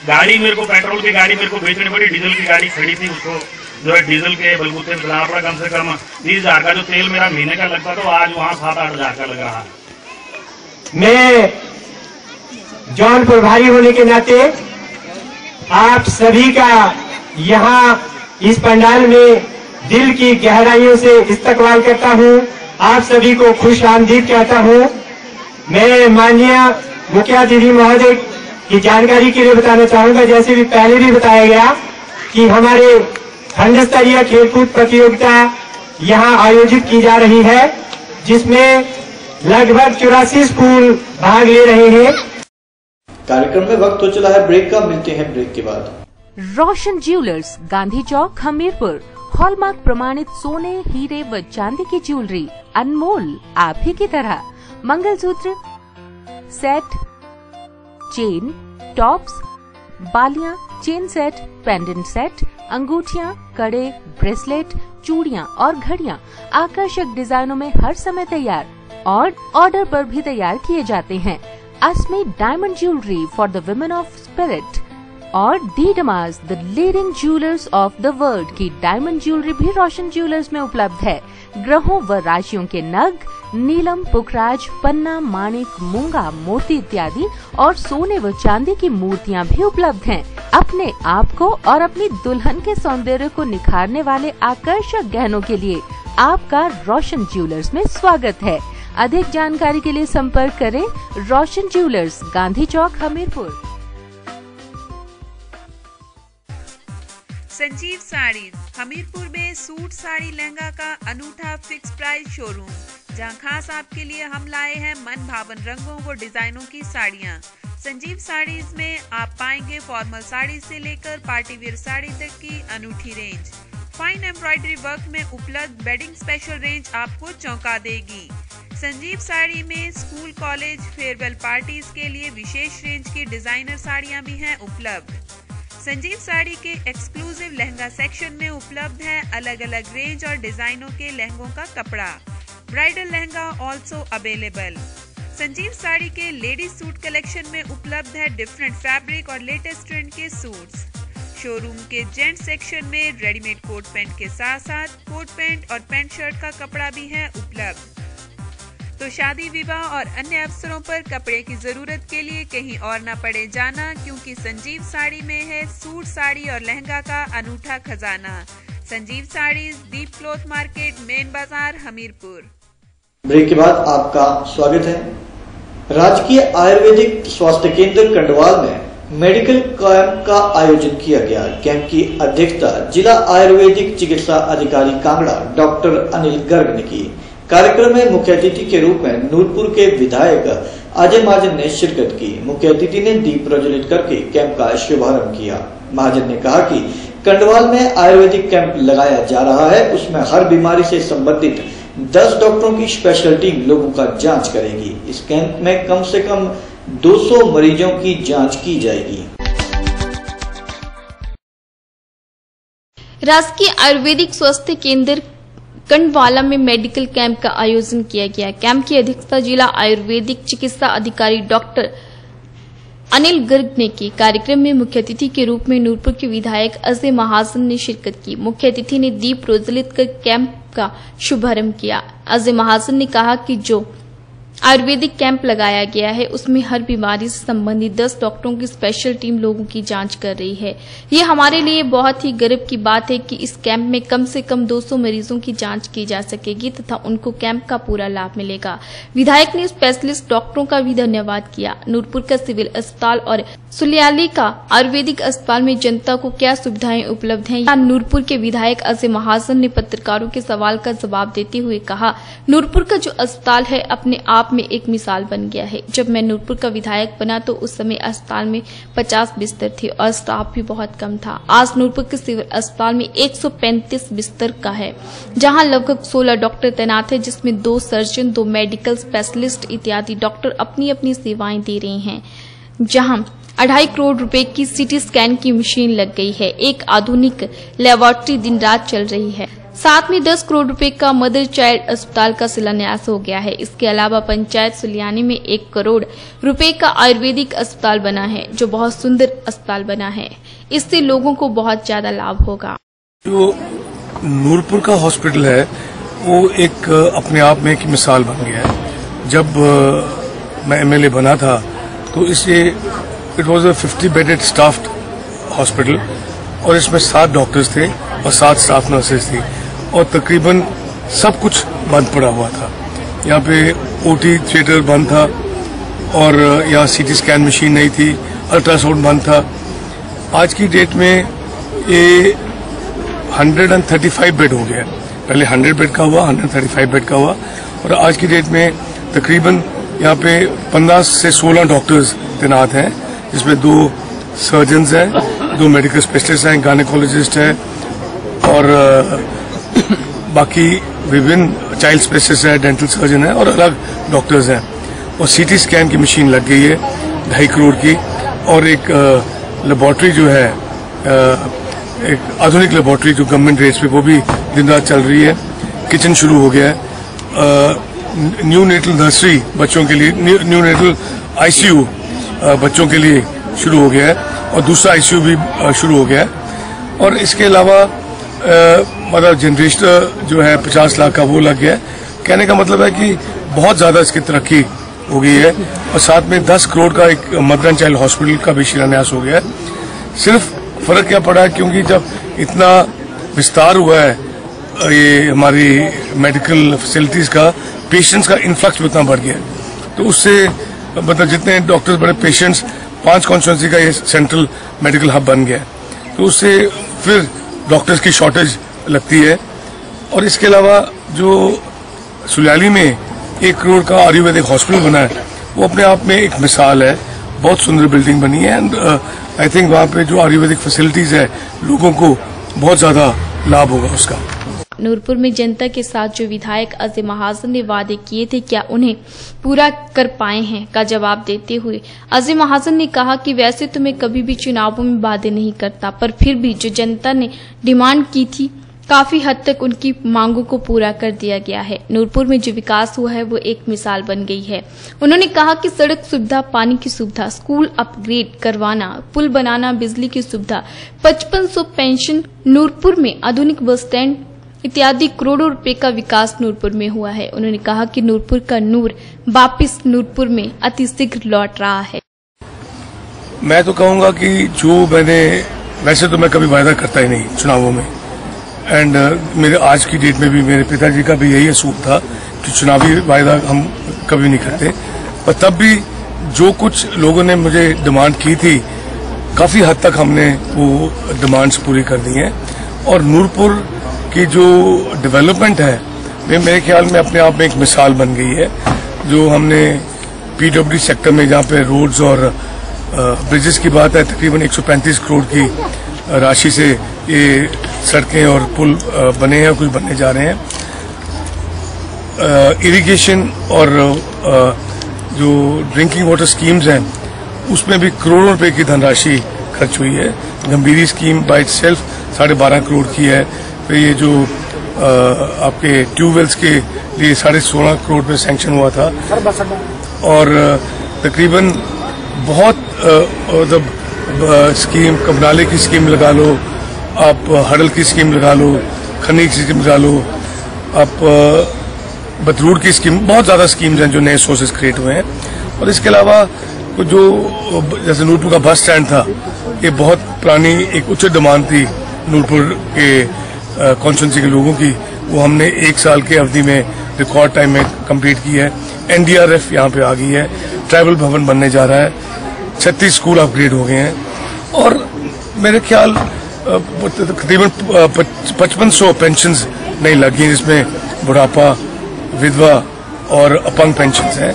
गाड़ी मेरे को, पेट्रोल की गाड़ी मेरे को बेचनी पड़ी, डीजल की गाड़ी खड़ी थी उसको जो है डीजल के बलबूते चलाना पड़ा कम से कम। बीस हज़ार का जो तेल मेरा महीने का लगता तो आज वहाँ सात आठ हज़ार का लग। रहा है मैं जौन प्रभारी होने के नाते आप सभी का यहाँ इस पंडाल में दिल की गहराइयों से इस्तकबाल करता हूँ। आप सभी को खुश आमदीद कहता हूँ। मैं माननीय मुख्य अतिथि महोदय की जानकारी के लिए बताना चाहूँगा जैसे भी पहले भी बताया गया कि हमारे खंड स्तरीय खेलकूद प्रतियोगिता यहाँ आयोजित की जा रही है जिसमें लगभग चौरासी स्कूल भाग ले रहे हैं। कार्यक्रम में वक्त हो चला है ब्रेक का मिलते हैं ब्रेक के बाद। रोशन ज्वेलर्स गांधी चौक हमीरपुर। हॉलमार्क प्रमाणित सोने हीरे व चांदी की ज्वेलरी अनमोल आप ही की तरह। मंगलसूत्र सेट चेन टॉप्स बालियाँ चेन सेट पेंडेंट सेट अंगूठियाँ, कड़े ब्रेसलेट चूड़ियाँ और घड़ियाँ आकर्षक डिजाइनों में हर समय तैयार और ऑर्डर पर भी तैयार किए जाते हैं। Asmi diamond jewellery for the women of spirit और D'Damas the leading jewellers of the world की डायमंड ज्वेलरी भी रोशन ज्वेलर्स में उपलब्ध है। ग्रहों व राशियों के नग नीलम, पुखराज, पन्ना, माणिक, मूँगा मोती इत्यादि और सोने व चांदी की मूर्तियाँ भी उपलब्ध हैं। अपने आप को और अपनी दुल्हन के सौंदर्य को निखारने वाले आकर्षक गहनों के लिए आपका रोशन ज्वेलर्स में स्वागत है। अधिक जानकारी के लिए संपर्क करें रोशन ज्वेलर्स, गांधी चौक, हमीरपुर। संजीव साड़ी, हमीरपुर में सूट साड़ी लहंगा का अनूठा फिक्स प्राइस शोरूम जहाँ खास आपके लिए हम लाए हैं मन भावन रंगों व डिजाइनों की साड़ियाँ। संजीव साड़ीज में आप पाएँगे फॉर्मल साड़ी से लेकर पार्टी वेयर साड़ी तक की अनूठी रेंज फाइन एम्ब्रॉयडरी वर्क में उपलब्ध बेडिंग स्पेशल रेंज आपको चौंका देगी। संजीव साड़ी में स्कूल कॉलेज फेयरवेल पार्टीज़ के लिए विशेष रेंज की डिज़ाइनर साड़ियाँ भी हैं उपलब्ध। संजीव साड़ी के एक्सक्लूसिव लहंगा सेक्शन में उपलब्ध है अलग अलग रेंज और डिजाइनों के लहंगों का कपड़ा। Bridal lehenga also available Sanjeev sari के लेडीज़ सूट कलेक्शन में उपलब्ध है डिफरेंट फैब्रिक और लेटेस्ट ट्रेंड के सूट्स शोरूम के जेंट सेक्शन में रेडीमेड कोट पैंट के साथ साथ कोट पैंट और पैंट शर्ट का कपड़ा भी है उपलब्ध. तो शादी, विवाह और अन्य अवसरों पर कपड़े की ज़रूरत के लिए कहीं और न पड़े जाना, क्योंकि संजीव साड़ी में है सूट साड़ी और लहंगा का अनूठा खजाना. Sanjeev sari Deep cloth market main bazaar Hamirpur. Break के बाद आपका स्वागत है। राजकीय आयुर्वेदिक स्वास्थ्य केंद्र कंडवाल में मेडिकल कैंप का आयोजन किया गया। कैंप की अध्यक्षता जिला आयुर्वेदिक चिकित्सा अधिकारी कांगड़ा डॉक्टर अनिल गर्ग ने की। कार्यक्रम में मुख्य अतिथि के रूप में नूरपुर के विधायक अजय महाजन ने शिरकत की। मुख्य अतिथि ने दीप प्रज्वलित करके कैंप का शुभारंभ किया। महाजन ने कहा कि कंडवाल में आयुर्वेदिक कैंप लगाया जा रहा है। उसमें हर बीमारी से संबंधित 10 डॉक्टरों की स्पेशल टीम लोगों का जाँच करेगी। इस कैंप में कम से कम 200 मरीजों की जाँच की जाएगी। राजकीय आयुर्वेदिक स्वास्थ्य केंद्र कंडवाला में मेडिकल कैंप का आयोजन किया गया। कैंप की अध्यक्षता जिला आयुर्वेदिक चिकित्सा अधिकारी डॉक्टर अनिल गर्ग ने की। कार्यक्रम में मुख्य अतिथि के रूप में नूरपुर के विधायक अजय महाजन ने शिरकत की। मुख्य अतिथि ने दीप प्रज्वलित कर कैंप का शुभारंभ किया। अजय महाजन ने कहा कि जो आयुर्वेदिक कैंप लगाया गया है। उसमें हर बीमारी से संबंधित 10 डॉक्टरों की स्पेशल टीम लोगों की जाँच कर रही है। ये हमारे लिए बहुत ही गर्व की बात है कि इस कैंप में कम से कम 200 मरीजों की जाँच की जा सकेगी तथा उनको कैंप का पूरा लाभ मिलेगा। विधायक ने स्पेशलिस्ट डॉक्टरों का भी धन्यवाद किया। नूरपुर का सिविल अस्पताल और सुलियाली का आयुर्वेदिक अस्पताल में जनता को क्या सुविधाएँ उपलब्ध हैं? नूरपुर के विधायक अजय महाजन ने पत्रकारों के सवाल का जवाब देते हुए कहा, नूरपुर का जो अस्पताल है, अपने आप में एक मिसाल बन गया है। जब मैं नूरपुर का विधायक बना तो उस समय अस्पताल में 50 बिस्तर थे और स्टाफ भी बहुत कम था। आज नूरपुर के सिविल अस्पताल में 135 बिस्तर का है, जहाँ लगभग 16 डॉक्टर तैनात है, जिसमें दो सर्जन, दो मेडिकल स्पेशलिस्ट इत्यादि डॉक्टर अपनी अपनी सेवाएँ दे रहे हैं, जहाँ अढ़ाई करोड़ रुपए की सीटी स्कैन की मशीन लग गई है। एक आधुनिक लेबोरेटरी दिन रात चल रही है। साथ में 10 करोड़ रुपए का मदर चाइल्ड अस्पताल का शिलान्यास हो गया है। इसके अलावा पंचायत सुलियानी में एक करोड़ रुपए का आयुर्वेदिक अस्पताल बना है, जो बहुत सुंदर अस्पताल बना है। इससे लोगों को बहुत ज़्यादा लाभ होगा। जो नूरपुर का हॉस्पिटल है, वो एक, अपने आप में एक मिसाल बन गया है। जब, मैं एमएलए बना था तो इसे it was a fifty bedded staff hospital और इसमें सात डॉक्टर्स थे और सात स्टाफ नर्सेज थी। और तकरीबन सब कुछ बंद पड़ा हुआ था। यहाँ पे ओटी थिएटर बंद था और यहाँ सीटी स्कैन मशीन नहीं थी अल्ट्रासाउंड बंद था। आज की डेट में ये 135 बेड हो गया। पहले 100 बेड का हुआ 135 बेड का हुआ और आज की डेट में तकरीबन यहाँ पे 15 से 16 डॉक्टर्स तैनात हैं, जिसमें दो सर्जन हैं, दो मेडिकल स्पेशलिस्ट हैं गायनेकोलॉजिस्ट हैं और बाकी विभिन्न चाइल्ड स्पेशलिस्ट है डेंटल सर्जन है और अलग डॉक्टर्स हैं। और सीटी स्कैन की मशीन लग गई है, ढाई करोड़ की। और एक लेबोरेटरी जो है एक आधुनिक लेबोरेटरी जो गवर्नमेंट रेट्स पे, वो भी दिन रात चल रही है। किचन शुरू हो गया है। न्यू नेटल नर्सरी बच्चों के लिए न्यू नेटल आईसीयू बच्चों के लिए शुरू हो गया है। और दूसरा आईसीयू भी शुरू हो गया है। और इसके अलावा मतलब जनरेटर जो है, पचास लाख का वो लग गया है। कहने का मतलब है कि बहुत ज़्यादा इसकी तरक्की हो गई है। और साथ में दस करोड़ का एक मदर एंड चाइल्ड हॉस्पिटल का भी शिलान्यास हो गया है। सिर्फ़ फ़र्क क्या पड़ा है? क्योंकि जब इतना विस्तार हुआ है ये हमारी मेडिकल फैसिलिटीज़ का पेशेंट्स का इन्फ्लक्स इतना बढ़ गया तो उससे मतलब जितने डॉक्टर्स बड़े पेशेंट्स पाँच कॉन्स्टिट्यूंसी का ये सेंट्रल मेडिकल हब बन गया तो उससे फिर डॉक्टर्स की शॉर्टेज लगती है। और इसके अलावा जो सुलियाली में एक करोड़ का आयुर्वेदिक हॉस्पिटल बना है, वो अपने आप में एक मिसाल है। बहुत सुंदर बिल्डिंग बनी है एंड आई थिंक वहाँ पे जो आयुर्वेदिक फैसिलिटीज़ है, लोगों को बहुत ज़्यादा लाभ होगा उसका। नूरपुर में जनता के साथ जो विधायक अजय महाजन ने वादे किए थे, क्या उन्हें पूरा कर पाए हैं? का जवाब देते हुए अजय महाजन ने कहा कि वैसे तो मैं कभी भी चुनावों में वादे नहीं करता, पर फिर भी जो जनता ने डिमांड की थी, काफ़ी हद तक उनकी मांगों को पूरा कर दिया गया है। नूरपुर में जो विकास हुआ है, वो एक मिसाल बन गई है। उन्होंने कहा कि सड़क सुविधा, पानी की सुविधा, स्कूल अपग्रेड करवाना, पुल बनाना, बिजली की सुविधा, पचपन सौ पेंशन नूरपुर में आधुनिक बस स्टैंड इत्यादि करोड़ों रुपए का विकास नूरपुर में हुआ है। उन्होंने कहा कि नूरपुर का नूर वापिस नूरपुर में अतिशीघ्र लौट रहा है। मैं तो कहूँगा कि जो मैंने वैसे तो मैं कभी वायदा करता ही नहीं चुनावों में। एंड uh, मेरे आज की डेट में भी मेरे पिताजी का भी यही असूल था कि चुनावी वायदा हम कभी नहीं करते। पर तब भी जो कुछ लोगों ने मुझे डिमांड की थी काफ़ी हद तक हमने वो डिमांड्स पूरी कर दी हैं। और नूरपुर की जो डेवलपमेंट है वे मेरे ख्याल में अपने आप में एक मिसाल बन गई है, जो हमने पीडब्ल्यू सेक्टर में जहाँ पे रोड्स और ब्रिजेस की बात है, तकरीबन 135 करोड़ की राशि से ये सड़कें और पुल बने हैं, कुछ बनने जा रहे हैं। इरिगेशन और जो ड्रिंकिंग वाटर स्कीम्स हैं, उसमें भी करोड़ों रुपए की धनराशि खर्च हुई है। गंभीरी स्कीम बाइट सेल्फ साढ़े बारह करोड़ की है। फिर ये जो आ, आपके ट्यूबवेल्स के लिए साढ़े सोलह करोड़ में सैंक्शन हुआ था। और तकरीबन बहुत मतलब स्कीम कबनाले की स्कीम लगा लो आप हडल की स्कीम लगा लो खन्नी की स्कीम लगा लो आप बतरूड की स्कीम बहुत ज़्यादा स्कीम्स हैं जो नए सोर्सेज क्रिएट हुए हैं। और इसके अलावा जो जैसे नूरपुर का बस स्टैंड था ये बहुत पुरानी एक उच्च डिमांड थी नूरपुर के कॉन्स्टिट्यूंसी के लोगों की। वो हमने एक साल के अवधि में रिकॉर्ड टाइम में कंप्लीट की है। एनडीआरएफ यहाँ पे आ गई है। ट्राइबल भवन बनने जा रहा है। छत्तीस स्कूल अपग्रेड हो गए हैं। और मेरे ख्याल तकरीबन पचपन सौ पेंशन नहीं लगी जिसमें बुढ़ापा, विधवा और अपंग पेंशन हैं।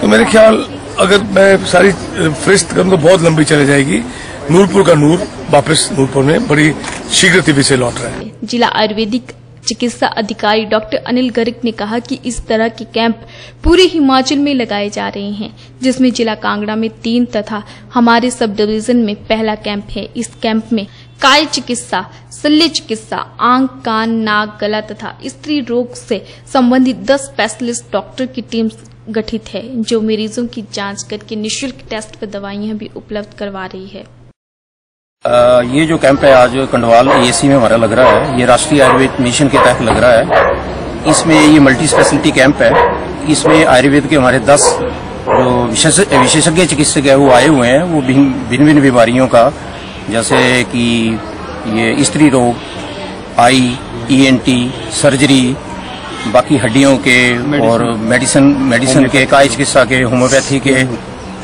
तो मेरे ख्याल, अगर मैं सारी फरिस्त करूँ तो बहुत लंबी चली जाएगी। नूरपुर का नूर, वापस नूरपुर में बड़ी शीघ्र से लौट रहा है। जिला आयुर्वेदिक चिकित्सा अधिकारी डॉक्टर अनिल गर्ग ने कहा कि इस तरह के कैंप पूरे हिमाचल में लगाए जा रहे हैं, जिसमें जिला कांगड़ा में तीन तथा हमारे सब डिवीज़न में पहला कैंप है। इस कैंप में काय चिकित्सा, शल्य चिकित्सा, आँख, कान, नाक, गला तथा स्त्री रोग से संबंधित 10 स्पेशलिस्ट डॉक्टर की टीम गठित है, जो मरीजों की जाँच करके निशुल्क टेस्ट व दवाइयाँ भी उपलब्ध करवा रही है। ये जो कैंप है आज कंडवाल एसी में हमारा लग रहा है। ये राष्ट्रीय आयुर्वेद मिशन के तहत लग रहा है। इसमें ये मल्टी स्पेशलिटी कैंप है। इसमें आयुर्वेद के हमारे दस जो विशेषज्ञ चिकित्सक है वो आए हुए हैं। वो भिन्न भिन्न बीमारियों का जैसे कि ये स्त्री रोग आई ईएनटी सर्जरी बाकी हड्डियों के और मेडिसिन मेडिसिन के काय चिकित्सा के होम्योपैथी के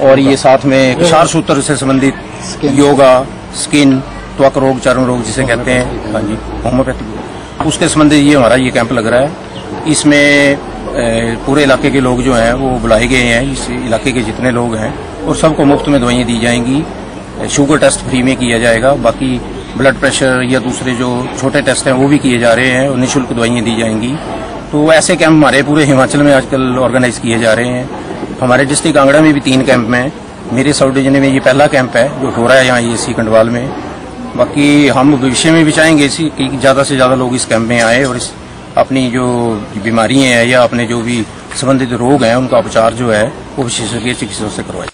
और ये साथ में क्षार सूत्र से संबंधित योगा स्किन त्वक रोग चर्म रोग जिसे कहते हैं। हाँ जी। होम्योपैथी उसके संबंधित ये हमारा ये कैंप लग रहा है। इसमें पूरे इलाके के लोग जो हैं वो बुलाए गए हैं। इस इलाके के जितने लोग हैं और सबको मुफ़्त में दवाइयाँ दी जाएँगी। शुगर टेस्ट फ्री में किया जाएगा। बाकी ब्लड प्रेशर या दूसरे जो छोटे टेस्ट हैं वो भी किए जा रहे हैं। और निःशुल्क दवाइयाँ दी जाएँगी। तो ऐसे कैंप हमारे पूरे हिमाचल में आजकल ऑर्गेनाइज किए जा रहे हैं। हमारे डिस्ट्रिक्ट कांगड़ा में भी तीन कैंप में मेरे सब डिवीज़न में ये पहला कैंप है, जो हो रहा है यहाँ सी कंडवाल में। बाकी हम भविष्य में भी चाहेंगे इसी कि ज़्यादा से ज़्यादा लोग इस कैंप में आए और इस अपनी जो बीमारी हैं या अपने जो भी संबंधित रोग हैं, उनका उपचार जो है, वो विशेषज्ञ चिकित्सकों से करवाए।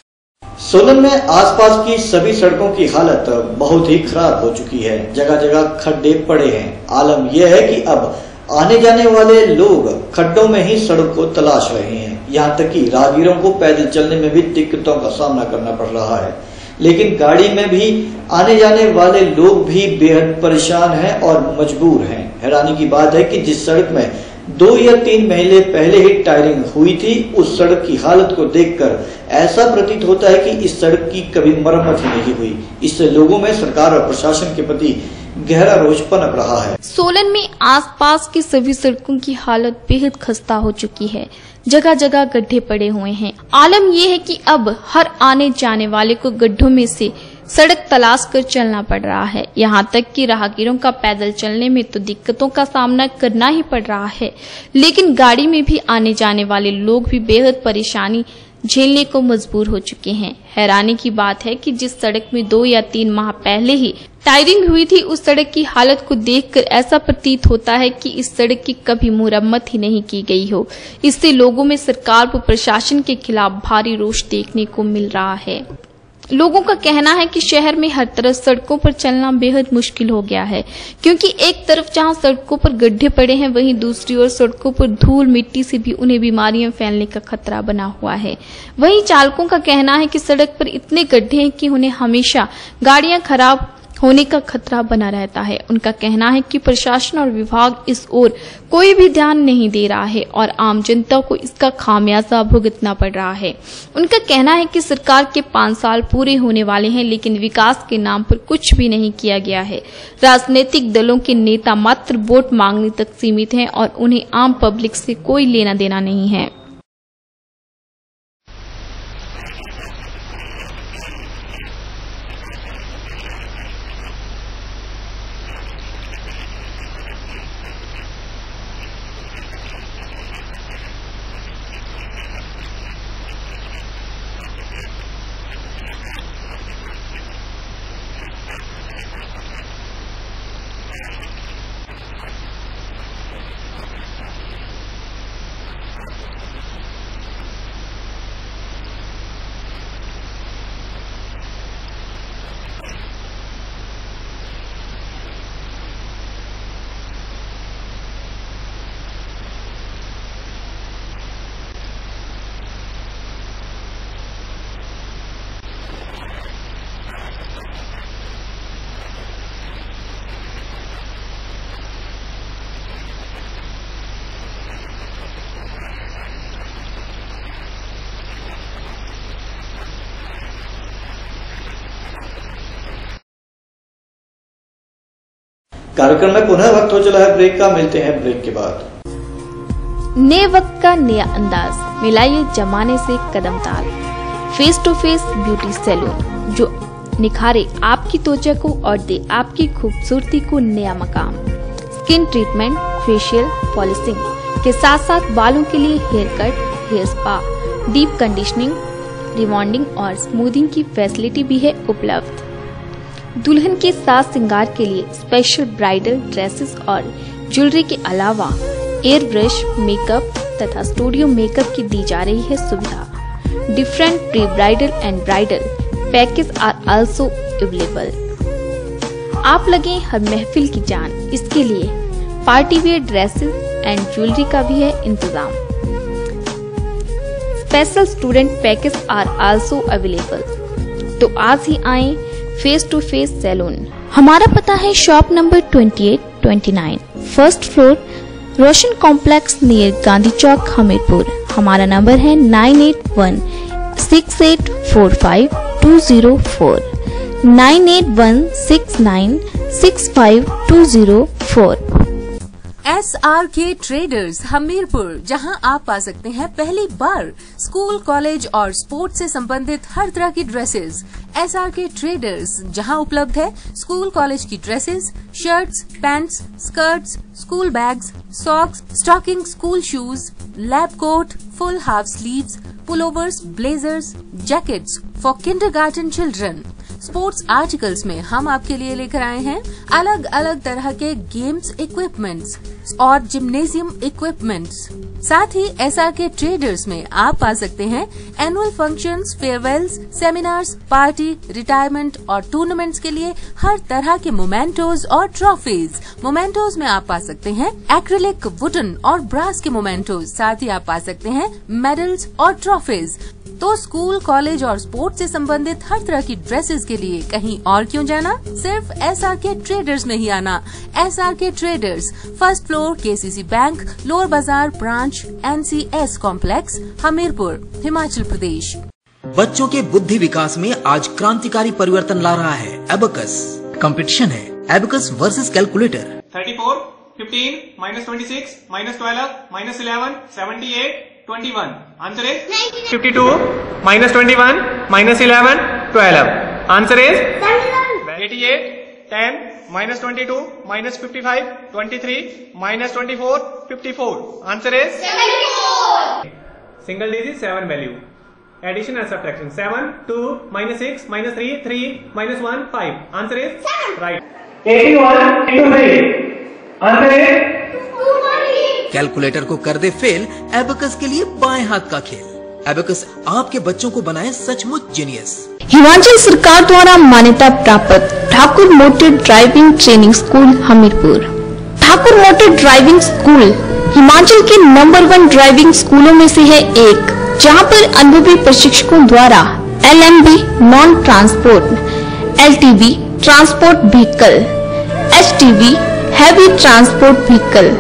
सोलन में आसपास की सभी सड़कों की हालत बहुत ही खराब हो चुकी है। जगह जगह खड्डे पड़े हैं। आलम यह है कि अब आने जाने वाले लोग खड्डों में ही सड़क को तलाश रहे हैं। यहाँ तक कि राहगीरों को पैदल चलने में भी दिक्कतों का सामना करना पड़ रहा है। लेकिन गाड़ी में भी आने जाने वाले लोग भी बेहद परेशान हैं और मजबूर हैं। हैरानी की बात है कि जिस सड़क में दो या तीन महीने पहले ही टायरिंग हुई थी, उस सड़क की हालत को देखकर ऐसा प्रतीत होता है कि इस सड़क की कभी मरम्मत ही नहीं हुई। इससे लोगों में सरकार और प्रशासन के प्रति गहरा रोष पनप रहा है। सोलन में आसपास की सभी सड़कों की हालत बेहद खस्ता हो चुकी है। जगह जगह गड्ढे पड़े हुए हैं। आलम यह है कि अब हर आने जाने वाले को गड्ढों में से सड़क तलाश कर चलना पड़ रहा है। यहाँ तक कि राहगीरों का पैदल चलने में तो दिक्कतों का सामना करना ही पड़ रहा है। लेकिन गाड़ी में भी आने जाने वाले लोग भी बेहद परेशानी झेलने को मजबूर हो चुके हैं। हैरानी की बात है कि जिस सड़क में दो या तीन माह पहले ही टायरिंग हुई थी, उस सड़क की हालत को देखकर ऐसा प्रतीत होता है कि इस सड़क की कभी मुरम्मत ही नहीं की गई हो। इससे लोगों में सरकार व प्रशासन के खिलाफ भारी रोष देखने को मिल रहा है। लोगों का कहना है कि शहर में हर तरफ़ सड़कों पर चलना बेहद मुश्किल हो गया है, क्योंकि एक तरफ़ जहाँ सड़कों पर गड्ढे पड़े हैं, वहीं दूसरी ओर सड़कों पर धूल मिट्टी से भी उन्हें बीमारियाँ फैलने का खतरा बना हुआ है। वहीं चालकों का कहना है कि सड़क पर इतने गड्ढे हैं कि उन्हें हमेशा गाड़ियाँ खराब होने का खतरा बना रहता है। उनका कहना है कि प्रशासन और विभाग इस ओर कोई भी ध्यान नहीं दे रहा है और आम जनता को इसका खामियाजा भुगतना पड़ रहा है। उनका कहना है कि सरकार के पाँच साल पूरे होने वाले हैं, लेकिन विकास के नाम पर कुछ भी नहीं किया गया है। राजनीतिक दलों के नेता मात्र वोट मांगने तक सीमित हैं और उन्हें आम पब्लिक से कोई लेना देना नहीं है। कार्यक्रम में पुनः वक्त हो चला है, ब्रेक का, मिलते हैं ब्रेक के बाद। नए वक्त का नया अंदाज मिलाइए जमाने से कदम ताल। Face to face beauty salon जो निखारे आपकी त्वचा को और दे आपकी खूबसूरती को नया मकाम। स्किन ट्रीटमेंट फेशियल पॉलिशिंग के साथ साथ बालों के लिए hair cut hair spa deep conditioning rebonding और स्मूदिंग की फैसिलिटी भी है उपलब्ध। दुल्हन के साथ श्रृंगार के लिए स्पेशल ब्राइडल ड्रेसेस और ज्वेलरी के अलावा एयर ब्रश मेकअप तथा स्टूडियो मेकअप की दी जा रही है सुविधा। Different pre bridal and bridal package are also available आप लगे हर महफिल की जान, इसके लिए party wear dresses and jewellery का भी है इंतज़ाम। Special student package are also available तो आज ही आए फेस टू फेस सैलून हमारा पता है shop number 28, 29, first floor Roshan complex near Gandhi Chowk Hamirpur हमारा नंबर है nine eight one six eight four five two zero four nine eight one six nine six five two zero four S R K traders Hamirpur जहाँ आप पा सकते हैं पहली बार school college और स्पोर्ट्स से संबंधित हर तरह की dresses S R K traders जहाँ उपलब्ध है स्कूल कॉलेज की dresses shirts pants skirts school bags socks stocking school shoes lab coat full half sleeves pullovers blazers jackets for kindergarten children sports articles में हम आपके लिए लेकर आए हैं अलग अलग तरह के गेम्स इक्विपमेंट्स और जिम्नेजियम इक्विपमेंट्स साथ ही एस के ट्रेडर्स में आप पा सकते हैं annual functions, farewells seminars party retirement और टूर्नामेंट्स के लिए हर तरह के मोमेंटोज और ट्रॉफीज मोमेंटोज में आप पा सकते हैं एक्रिलिक वुडन और ब्रास के मोमेंटोज साथ ही आप पा सकते हैं मेडल्स और ट्रॉफीज तो स्कूल कॉलेज और स्पोर्ट्स से संबंधित हर तरह की ड्रेसेस के लिए कहीं और क्यों जाना? सिर्फ़ एस आर के ट्रेडर्स में ही आना। S R K traders first floor K C C bank lower bazaar branch N C S complex Hamirpur Himachal Pradesh बच्चों के बुद्धि विकास में आज क्रांतिकारी परिवर्तन ला रहा है। एबकस कंपटीशन है। Abacus versus calculator thirty four fifteen minus twenty six minus twelve minus eleven seventy eight twenty one answer as fifty two minus twenty one minus eleven twelve answer as eighty eight ten minus twenty two minus fifty five twenty three minus twenty four fifty four answer as single digit seven value Addition and subtraction. 7, 2, minus 6, minus 3, 3, minus 1, 5. Answer is 7. Right. 81 into 3. Answer is calculator को कर दे fail abacus के लिए बाएँ हाथ का खेल abacus आपके बच्चों को बनाए सचमुच जीनियस हिमाचल सरकार द्वारा मान्यता प्राप्त Thakur motor driving training school Hamirpur Thakur motor driving school Himachal के नंबर वन ड्राइविंग स्कूलों में से है एक जहाँ पर अनुभवी प्रशिक्षकों द्वारा LMV non transport LTV transport vehicle H heavy transport vehicle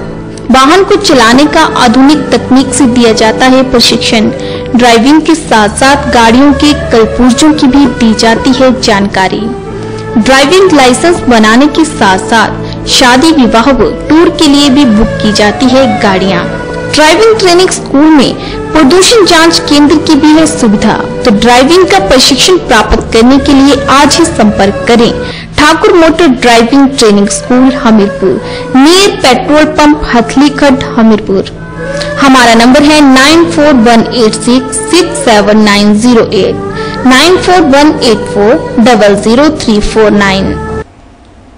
वाहन को चलाने का आधुनिक तकनीक से दिया जाता है प्रशिक्षण। ड्राइविंग के साथ साथ गाड़ियों के कलपुर्जों की भी दी जाती है जानकारी। ड्राइविंग लाइसेंस बनाने के साथ साथ शादी विवाह टूर के लिए भी बुक की जाती है गाड़ियाँ। ड्राइविंग ट्रेनिंग स्कूल में प्रदूषण जाँच केंद्र की भी है सुविधा। तो ड्राइविंग का प्रशिक्षण प्राप्त करने के लिए आज ही संपर्क करें। Thakur motor driving training school Hamirpur. Near petrol pump Hathli Hamirpur. हमारा नंबर है nine four one eight six six seven nine zero eight nine four one eight four double zero three four nine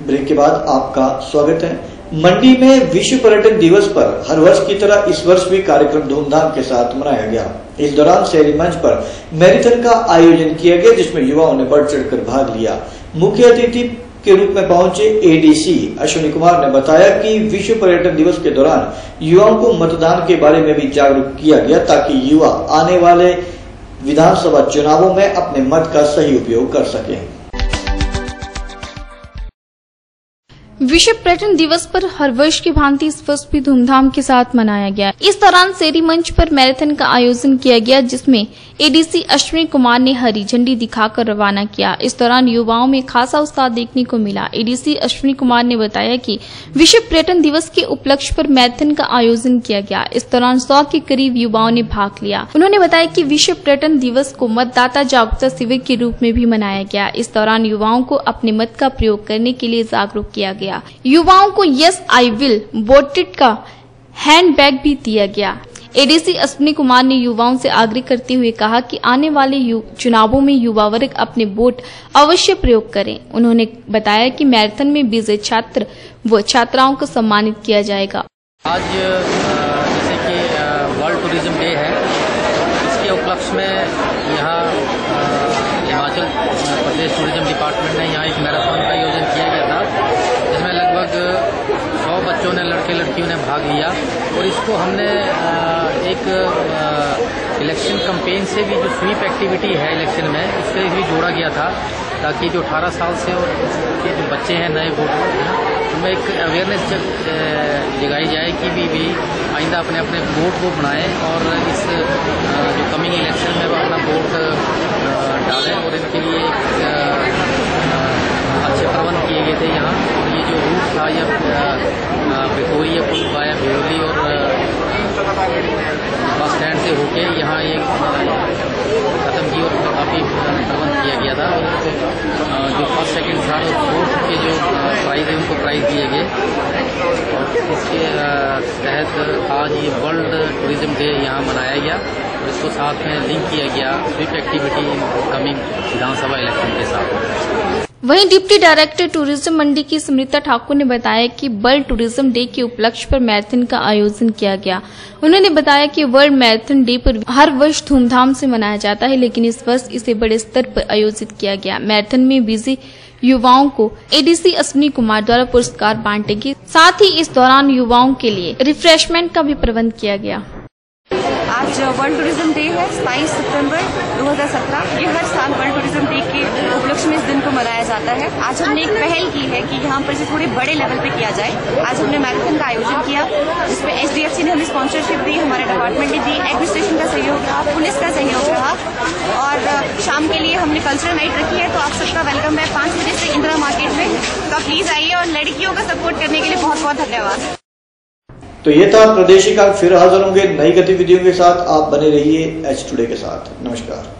break के बाद आपका स्वागत है। मंडी में विश्व पर्यटन दिवस पर हर वर्ष की तरह इस वर्ष भी कार्यक्रम धूमधाम के साथ मनाया गया। इस दौरान शहरी मंच पर मैराथन का आयोजन किया गया, जिसमें युवाओं ने बढ़ चढ़कर भाग लिया। मुख्य अतिथि के रूप में पहुँचे एडीसी अश्विनी कुमार ने बताया कि विश्व पर्यटन दिवस के दौरान युवाओं को मतदान के बारे में भी जागरूक किया गया, ताकि युवा आने वाले विधानसभा चुनावों में अपने मत का सही उपयोग कर सकें। विश्व पर्यटन दिवस पर हर वर्ष की भांति इस वर्ष भी धूमधाम के साथ मनाया गया। इस दौरान सेरी मंच पर मैराथन का आयोजन किया गया, जिसमें एडीसी अश्विनी कुमार ने हरी झंडी दिखाकर रवाना किया। इस दौरान युवाओं में खासा उत्साह देखने को मिला। एडीसी अश्विनी कुमार ने बताया कि विश्व पर्यटन दिवस के उपलक्ष्य पर मैराथन का आयोजन किया गया। इस दौरान सौ के करीब युवाओं ने भाग लिया। उन्होंने बताया कि विश्व पर्यटन दिवस को मतदाता जागरूकता शिविर के रूप में भी मनाया गया। इस दौरान युवाओं को अपने मत का प्रयोग करने के लिए जागरूक किया गया। युवाओं को यस, आई विल बोटेड का हैंड बैग भी दिया गया। एडीसी अश्विनी कुमार ने युवाओं से आग्रह करते हुए कहा कि आने वाले चुनावों में युवा वर्ग अपने वोट अवश्य प्रयोग करें। उन्होंने बताया कि मैराथन में विजय छात्र व छात्राओं को सम्मानित किया जाएगा। आज जैसे कि वर्ल्ड टूरिज़्म डे है, इसके उपलक्ष्य में यहाँ हिमाचल प्रदेश टूरिज़्म डिपार्टमेंट ने यहाँ एक मैराथन का आयोजन किया गया था, जिसमें लगभग सौ बच्चों ने लड़के लड़कियों ने भाग लिया, और इसको हमने एक इलेक्शन कंपेन से भी जो स्वीप एक्टिविटी है इलेक्शन में उससे भी जोड़ा गया था, ताकि जो 18 साल से और के जो बच्चे हैं नए वोटर उनमें एक अवेयरनेस जगाई जाए कि भी भी आइंदा अपने अपने वोट को बनाएँ और इस जो कमिंग इलेक्शन में वो अपना वोट डालें और इनके लिए अच्छे प्रबंध किए गए थे यहाँ। और ये जो रूट था, यह विक्टोरिया पुल वाया भेवली और बस स्टैंड से होके यहाँ ये ख़त्म की और काफ़ी प्रबंध किया गया था। और जो फ़र्स्ट सेकंड थर्ड और फोर्थ के जो प्राइज़ है, उनको प्राइज़ दिए गए। और इसके तहत आज ये वर्ल्ड टूरिज़्म डे यहाँ मनाया गया। और इसको साथ में लिंक किया गया। स्विप एक्टिविटी इन कमिंग विधानसभा इलेक्शन के साथ। वहीं डिप्टी डायरेक्टर टूरिज़्म मंडी की स्मृता ठाकुर ने बताया कि वर्ल्ड टूरिज़्म डे के उपलक्ष्य पर मैराथन का आयोजन किया गया। उन्होंने बताया कि वर्ल्ड मैराथन डे पर हर वर्ष धूमधाम से मनाया जाता है, लेकिन इस वर्ष इसे बड़े स्तर पर आयोजित किया गया। मैराथन में बिज़ी युवाओं को एडीसी अश्विनी कुमार द्वारा पुरस्कार बांटेंगे। साथ ही इस दौरान युवाओं के लिए रिफ्रेशमेंट का भी प्रबंध किया गया। आज वर्ल्ड टूरिज़्म डे है 22 सितंबर 2017 ये हर साल वर्ल्ड उपलक्ष्य में इस दिन को मनाया जाता है। आज हमने एक पहल की है कि यहाँ पर इसे थोड़े बड़े लेवल पे किया जाए। आज हमने मैराथन का आयोजन किया, जिसमें एच ने हमें स्पॉन्सरशिप दी, हमारे डिपार्टमेंट ने दी एडमिनिस्ट्रेशन का सहयोग रहा, पुलिस का सहयोग रहा। और शाम के लिए हमने कल्चरल नाइट रखी है तो आप सबका वेलकम है। पाँच बजे से इंदिरा मार्केट में। तो प्लीज़ आइए और लड़कियों का सपोर्ट करने के लिए बहुत बहुत धन्यवाद। तो ये था प्रदेशी काल फिर हाजिर होंगे नई गतिविधियों के साथ। आप बने रहिए एच टुडे के साथ। नमस्कार।